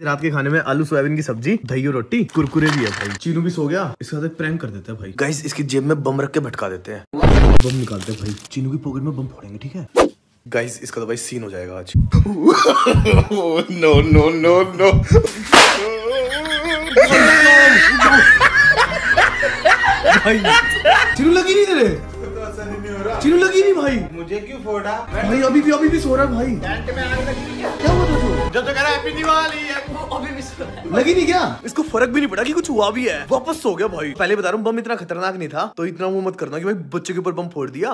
रात के खाने में आलू सोयाबीन की सब्ज़ी दही और रोटी कुरकुरे भी है भाई। चीनू भी सो गया। इसके साथ प्रैंक कर देते हैं भाई। गाइस इसकी जेब में बम रख के भटका देते हैं। बम निकालते हैं भाई। चीनू की पॉकेट में बम फोड़ेंगे ठीक है? गाइस इसका तो भाई सीन हो जाएगा आज। नो नो नो नो भाई चीनू लगी नहीं तेरे? चीनू लगी नहीं भाई? मुझे क्यों फोड़ा? भाई अभी भी अभी भी सो रहा है भाई। टेंट में आग लगी क्या? लगी नहीं क्या? इसको फ़र्क भी नहीं पड़ा कि कुछ हुआ भी है। वापस सो गया भाई। पहले बता रहा हूँ बम इतना खतरनाक नहीं था तो इतना वो मत करना कि भाई बच्चे के ऊपर बम फोड़ दिया।